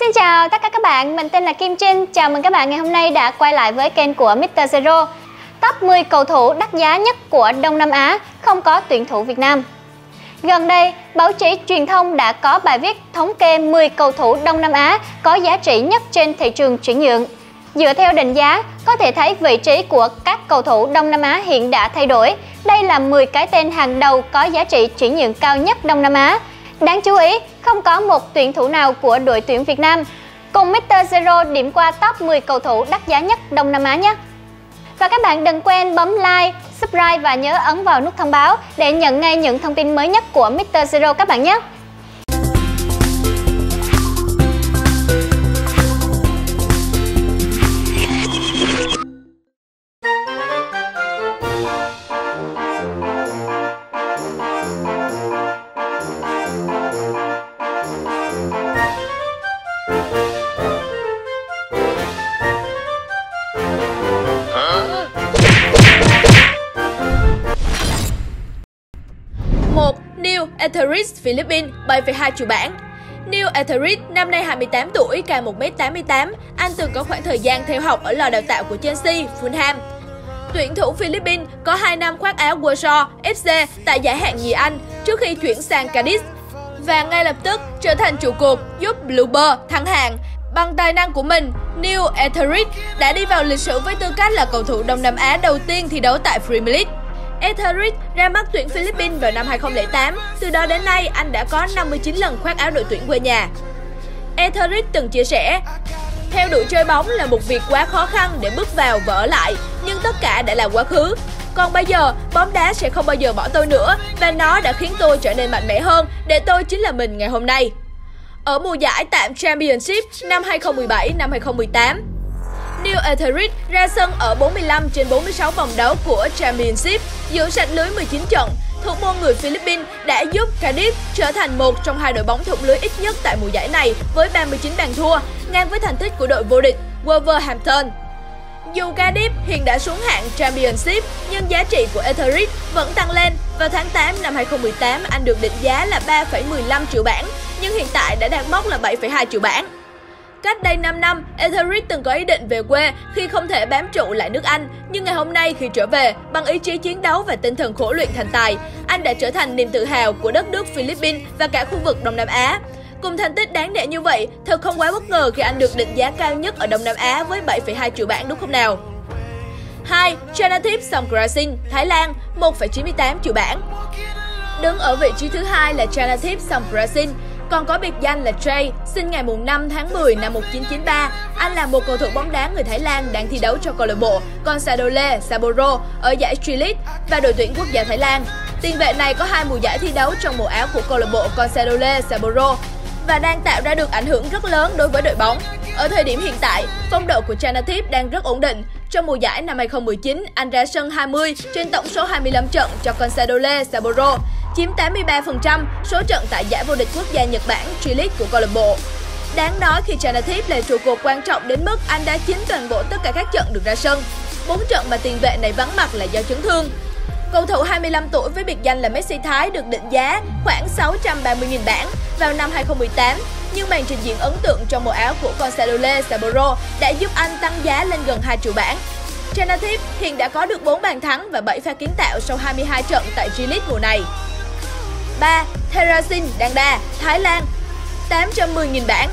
Xin chào tất cả các bạn, mình tên là Kim Trinh. Chào mừng các bạn ngày hôm nay đã quay lại với kênh của Mr. Zero. Top 10 cầu thủ đắt giá nhất của Đông Nam Á không có tuyển thủ Việt Nam. Gần đây, báo chí truyền thông đã có bài viết thống kê 10 cầu thủ Đông Nam Á có giá trị nhất trên thị trường chuyển nhượng. Dựa theo định giá, có thể thấy vị trí của các cầu thủ Đông Nam Á hiện đã thay đổi. Đây là 10 cái tên hàng đầu có giá trị chuyển nhượng cao nhất Đông Nam Á. Đáng chú ý, không có một tuyển thủ nào của đội tuyển Việt Nam. Cùng Mr. Zero điểm qua top 10 cầu thủ đắt giá nhất Đông Nam Á nhé. Và các bạn đừng quên bấm like, subscribe và nhớ ấn vào nút thông báo để nhận ngay những thông tin mới nhất của Mr. Zero các bạn nhé. Etheridge Philippines 7,2 triệu bảng. Neil Etheridge năm nay 28 tuổi, cao 1m88. Anh từng có khoảng thời gian theo học ở lò đào tạo của Chelsea, Fulham. Tuyển thủ Philippines có 2 năm khoác áo Warsaw FC tại giải hạng nhì Anh trước khi chuyển sang Cadiz và ngay lập tức trở thành trụ cột giúp Bluebird thắng hạng. Bằng tài năng của mình, Neil Etheridge đã đi vào lịch sử với tư cách là cầu thủ Đông Nam Á đầu tiên thi đấu tại Premier League. Etheridge ra mắt tuyển Philippines vào năm 2008, từ đó đến nay anh đã có 59 lần khoác áo đội tuyển quê nhà. Etheridge từng chia sẻ, theo đuổi chơi bóng là một việc quá khó khăn để bước vào và ở lại, nhưng tất cả đã là quá khứ. Còn bây giờ, bóng đá sẽ không bao giờ bỏ tôi nữa và nó đã khiến tôi trở nên mạnh mẽ hơn để tôi chính là mình ngày hôm nay. Ở mùa giải tạm Championship năm 2017-2018, Neil Etheridge ra sân ở 45 trên 46 vòng đấu của Championship, giữ sạch lưới 19 trận. Thủ môn người Philippines đã giúp Cardiff trở thành một trong hai đội bóng thủng lưới ít nhất tại mùa giải này với 39 bàn thua, ngang với thành tích của đội vô địch Wolverhampton. Dù Cardiff hiện đã xuống hạng Championship, nhưng giá trị của Etheridge vẫn tăng lên. Vào tháng 8 năm 2018, anh được định giá là 3,15 triệu bảng, nhưng hiện tại đã đạt mốc là 7,2 triệu bảng. Cách đây 5 năm, Etheridge từng có ý định về quê khi không thể bám trụ lại nước Anh. Nhưng ngày hôm nay khi trở về, bằng ý chí chiến đấu và tinh thần khổ luyện thành tài, anh đã trở thành niềm tự hào của đất nước Philippines và cả khu vực Đông Nam Á. Cùng thành tích đáng nể như vậy, thật không quá bất ngờ khi anh được định giá cao nhất ở Đông Nam Á với 7,2 triệu bảng đúng không nào? 2. Chanathip Songkrasin, Thái Lan, 1,98 triệu bảng. Đứng ở vị trí thứ hai là Chanathip Songkrasin, còn có biệt danh là Jay, sinh ngày 5 tháng 10 năm 1993. Anh là một cầu thủ bóng đá người Thái Lan đang thi đấu cho câu lạc bộ Consadole Sapporo ở giải J-League và đội tuyển quốc gia Thái Lan. Tiền vệ này có hai mùa giải thi đấu trong màu áo của câu lạc bộ Consadole Sapporo và đang tạo ra được ảnh hưởng rất lớn đối với đội bóng. Ở thời điểm hiện tại, phong độ của Chanatip đang rất ổn định. Trong mùa giải năm 2019, anh ra sân 20 trên tổng số 25 trận cho Consadole Sapporo chiếm 83% số trận tại giải vô địch quốc gia Nhật Bản J-League của câu lạc bộ. Đáng nói khi Chanathip là trụ cột quan trọng đến mức anh đã chiếm toàn bộ tất cả các trận được ra sân. Bốn trận mà tiền vệ này vắng mặt là do chấn thương. Cầu thủ 25 tuổi với biệt danh là Messi Thái được định giá khoảng 630.000 bảng vào năm 2018, nhưng màn trình diễn ấn tượng trong màu áo của Consadole Sapporo đã giúp anh tăng giá lên gần 2 triệu bảng. Chanathip hiện đã có được 4 bàn thắng và 7 pha kiến tạo sau 22 trận tại G-League mùa này. 3. Therasin Dangda, Thái Lan 810.000 bảng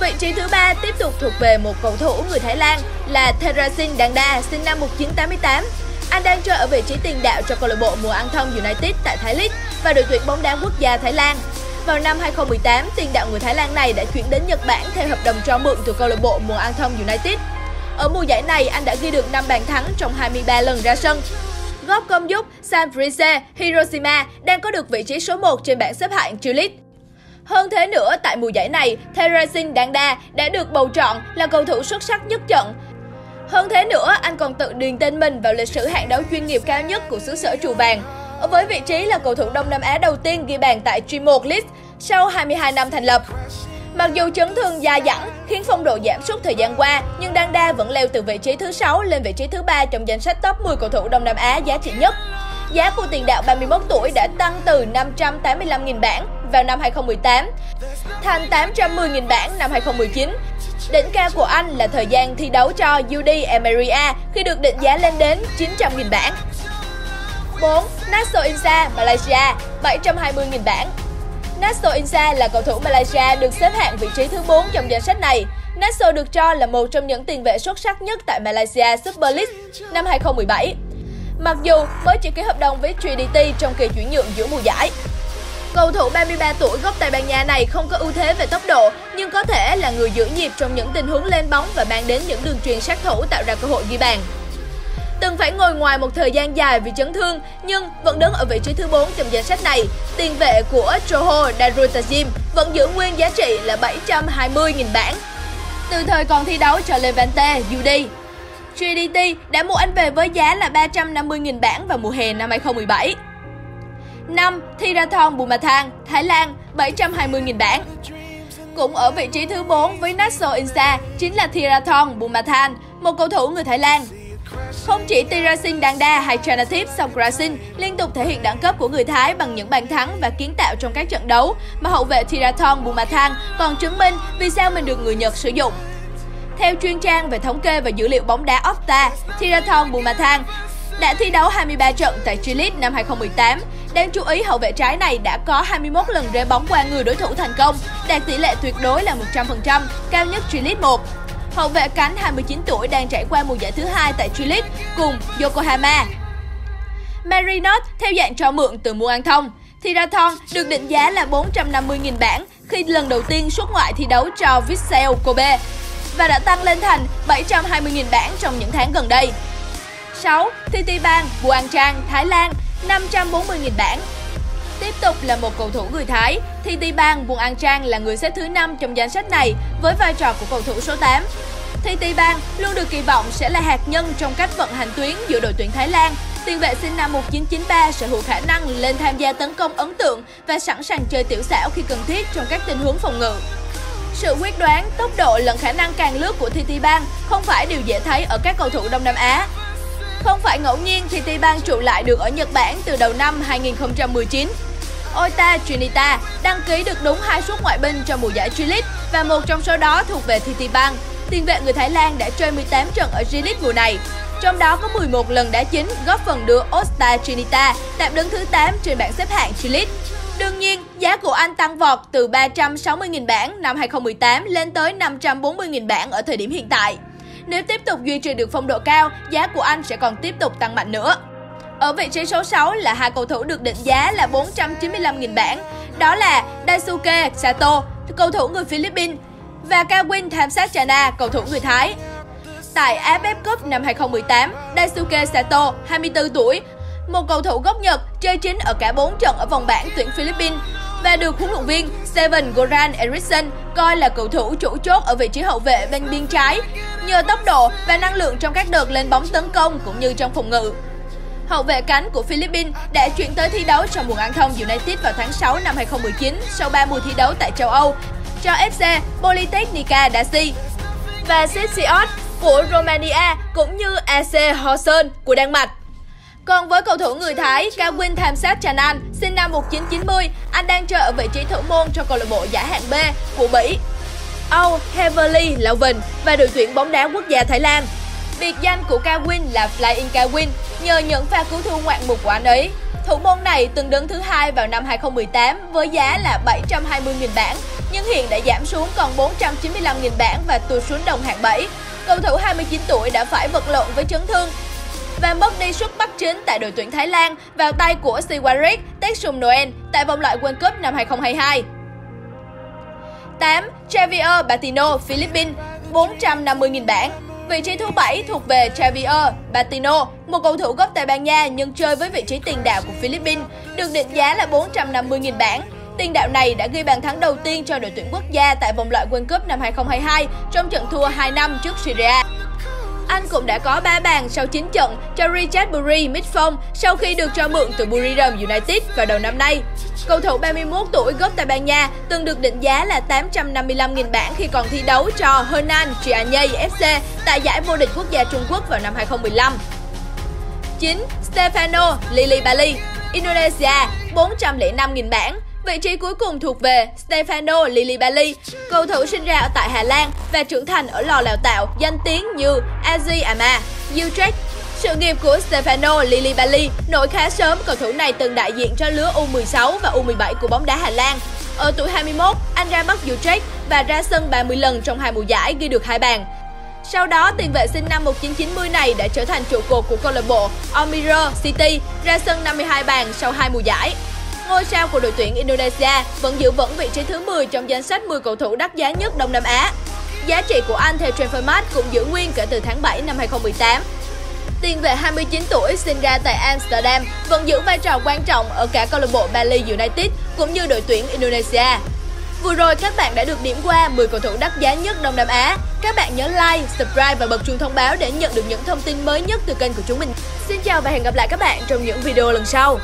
Vị trí thứ ba tiếp tục thuộc về một cầu thủ người Thái Lan là Therasin Dangda, sinh năm 1988. Anh đang chơi ở vị trí tiền đạo cho câu lạc bộ Mùa An Thông United tại Thái League và đội tuyển bóng đá quốc gia Thái Lan. Vào năm 2018, tiền đạo người Thái Lan này đã chuyển đến Nhật Bản theo hợp đồng cho mượn từ câu lạc bộ Mùa An Thông United. Ở mùa giải này, anh đã ghi được 5 bàn thắng trong 23 lần ra sân góp công giúp San Frise Hiroshima đang có được vị trí số 1 trên bảng xếp hạng J-League. Hơn thế nữa, tại mùa giải này, Therasin Danda đã được bầu chọn là cầu thủ xuất sắc nhất trận. Hơn thế nữa, anh còn tự điền tên mình vào lịch sử hạng đấu chuyên nghiệp cao nhất của xứ sở Chùa Vàng. Với vị trí là cầu thủ Đông Nam Á đầu tiên ghi bàn tại G1 League sau 22 năm thành lập. Mặc dù chấn thương dài dẳng khiến phong độ giảm sút thời gian qua, nhưng Đa vẫn leo từ vị trí thứ 6 lên vị trí thứ ba trong danh sách top 10 cầu thủ Đông Nam Á giá trị nhất. giá của tiền đạo 31 tuổi đã tăng từ 585.000 bảng vào năm 2018 thành 810.000 bảng năm 2019. Đỉnh cao của anh là thời gian thi đấu cho Udi Emeria khi được định giá lên đến 900.000 bảng. 4. Naso Insa, Malaysia, 720.000 bảng. Naso Insa là cầu thủ Malaysia được xếp hạng vị trí thứ 4 trong danh sách này. Naso được cho là một trong những tiền vệ xuất sắc nhất tại Malaysia Super League năm 2017. Mặc dù mới chỉ ký hợp đồng với Trinity trong kỳ chuyển nhượng giữa mùa giải. Cầu thủ 33 tuổi gốc Tây Ban Nha này không có ưu thế về tốc độ, nhưng có thể là người giữ nhịp trong những tình huống lên bóng và mang đến những đường truyền sát thủ tạo ra cơ hội ghi bàn. Từng phải ngồi ngoài một thời gian dài vì chấn thương, nhưng vẫn đứng ở vị trí thứ 4 trong danh sách này. Tiền vệ của Johor Darutazim vẫn giữ nguyên giá trị là 720.000 bảng. Từ thời còn thi đấu cho Levante, Judy, GDT đã mua anh về với giá là 350.000 bảng vào mùa hè năm 2017. 5. Thirathon Bumathan, Thái Lan, 720.000 bảng. Cũng ở vị trí thứ 4 với Naso Insa chính là Thirathon Bumathan, một cầu thủ người Thái Lan. Không chỉ Tirasin Dangda hay Chanathip Songkrasin liên tục thể hiện đẳng cấp của người Thái bằng những bàn thắng và kiến tạo trong các trận đấu, mà hậu vệ Thirathon Bumathang còn chứng minh vì sao mình được người Nhật sử dụng. Theo chuyên trang về thống kê và dữ liệu bóng đá Opta, Thirathon Bumathang đã thi đấu 23 trận tại G-League năm 2018. Đáng chú ý, hậu vệ trái này đã có 21 lần rê bóng qua người đối thủ thành công, đạt tỷ lệ tuyệt đối là 100%, cao nhất G-League 1. Hậu vệ cánh 29 tuổi đang trải qua mùa giải thứ hai tại G-League cùng Yokohama. Marinot theo dạng cho mượn từ mua ăn thông. Thirathon được định giá là 450.000 bảng khi lần đầu tiên xuất ngoại thi đấu cho Vissel Kobe và đã tăng lên thành 720.000 bảng trong những tháng gần đây. 6. Thitiban, Buang Trang, Thái Lan, 540.000 bảng. Tiếp tục là một cầu thủ người Thái, Thitiban Buang Trang là người xếp thứ 5 trong danh sách này với vai trò của cầu thủ số 8. Thitiban luôn được kỳ vọng sẽ là hạt nhân trong cách vận hành tuyến giữa đội tuyển Thái Lan. Tiền vệ sinh năm 1993 sở hữu khả năng lên tham gia tấn công ấn tượng và sẵn sàng chơi tiểu xảo khi cần thiết trong các tình huống phòng ngự. Sự quyết đoán, tốc độ lẫn khả năng càng lướt của Thitiban không phải điều dễ thấy ở các cầu thủ Đông Nam Á. Không phải ngẫu nhiên thì T-Ban trụ lại được ở Nhật Bản từ đầu năm 2019. Ota Trinita đăng ký được đúng hai suất ngoại binh cho mùa giải G-League và một trong số đó thuộc về Thitiban. Tiền vệ người Thái Lan đã chơi 18 trận ở G-League mùa này. Trong đó có 11 lần đá chính góp phần đưa Osta Trinita tạm đứng thứ 8 trên bảng xếp hạng G-League. Đương nhiên, giá của anh tăng vọt từ 360.000 bảng năm 2018 lên tới 540.000 bảng ở thời điểm hiện tại. Nếu tiếp tục duy trì được phong độ cao, giá của anh sẽ còn tiếp tục tăng mạnh nữa. Ở vị trí số 6 là hai cầu thủ được định giá là 495.000 bảng. Đó là Daisuke Sato, cầu thủ người Philippines, và Kawin Thamsachana, cầu thủ người Thái. Tại AFF Cup năm 2018, Daisuke Sato, 24 tuổi, một cầu thủ gốc Nhật, chơi chính ở cả 4 trận ở vòng bảng tuyển Philippines và được huấn luyện viên Steven Goran Eriksson coi là cầu thủ chủ chốt ở vị trí hậu vệ bên biên trái nhờ tốc độ và năng lượng trong các đợt lên bóng tấn công cũng như trong phòng ngự. Hậu vệ cánh của Philippines đã chuyển tới thi đấu trong mùa ăn Thông United vào tháng 6 năm 2019 sau 3 mùa thi đấu tại châu Âu cho FC Politechnica Dasi và Sipsiot của Romania cũng như AC Horsens của Đan Mạch. Còn với cầu thủ người Thái Kawin Thamsat Chanan, sinh năm 1990, anh đang chơi ở vị trí thủ môn cho câu lạc bộ giải hạng B của Bỉ. Âu Heverly Lauven và đội tuyển bóng đá quốc gia Thái Lan. Biệt danh của Kawin là Flying Kawin nhờ những pha cứu thua ngoạn mục của anh ấy. Thủ môn này từng đứng thứ hai vào năm 2018 với giá là 720.000 bảng, nhưng hiện đã giảm xuống còn 495.000 bảng và tụt xuống đồng hạng 7. Cầu thủ 29 tuổi đã phải vật lộn với chấn thương và mất đi suất bắt chính tại đội tuyển Thái Lan vào tay của Siwarik Tetsum Noel tại vòng loại World Cup năm 2022. 8. Javier Batino, Philippines, 450.000 bảng. Vị trí thứ 7 thuộc về Javier Batino, một cầu thủ gốc Tây Ban Nha nhưng chơi với vị trí tiền đạo của Philippines, được định giá là 450.000 bảng. Tiền đạo này đã ghi bàn thắng đầu tiên cho đội tuyển quốc gia tại vòng loại World Cup năm 2022 trong trận thua 2 năm trước Syria. Anh cũng đã có 3 bàn sau 9 trận cho Richard Burry Midfong sau khi được cho mượn từ Buriram United vào đầu năm nay. Cầu thủ 31 tuổi gốc Tây Ban Nha từng được định giá là 855.000 bảng khi còn thi đấu cho Hernan Trianey FC tại giải vô địch quốc gia Trung Quốc vào năm 2015. 9. Stefano Lillibali, Indonesia 405.000 bảng. Vị trí cuối cùng thuộc về Stefano Lillibali, cầu thủ sinh ra ở tại Hà Lan và trưởng thành ở lò đào tạo danh tiếng như Azi Ama, Utrecht. Sự nghiệp của Stefano Lillibali nổi khá sớm, cầu thủ này từng đại diện cho lứa U16 và U17 của bóng đá Hà Lan. Ở tuổi 21, anh ra mắt Utrecht và ra sân 30 lần trong hai mùa giải ghi được hai bàn. Sau đó, tiền vệ sinh năm 1990 này đã trở thành trụ cột của câu lạc bộ Almira City, ra sân 52 bàn sau hai mùa giải. Ngôi sao của đội tuyển Indonesia vẫn giữ vững vị trí thứ 10 trong danh sách 10 cầu thủ đắt giá nhất Đông Nam Á. Giá trị của anh theo Transfermarkt cũng giữ nguyên kể từ tháng 7 năm 2018. Tiền vệ 29 tuổi sinh ra tại Amsterdam vẫn giữ vai trò quan trọng ở cả câu lạc bộ Bali United cũng như đội tuyển Indonesia. Vừa rồi các bạn đã được điểm qua 10 cầu thủ đắt giá nhất Đông Nam Á. Các bạn nhớ like, subscribe và bật chuông thông báo để nhận được những thông tin mới nhất từ kênh của chúng mình. Xin chào và hẹn gặp lại các bạn trong những video lần sau.